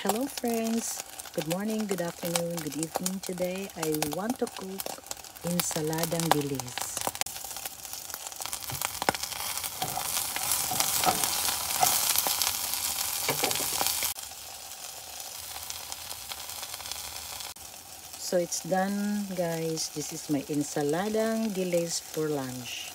Hello friends! Good morning, good afternoon, good evening. Today I want to cook insaladang dilis. So it's done guys. This is my ensaladang dilis for lunch.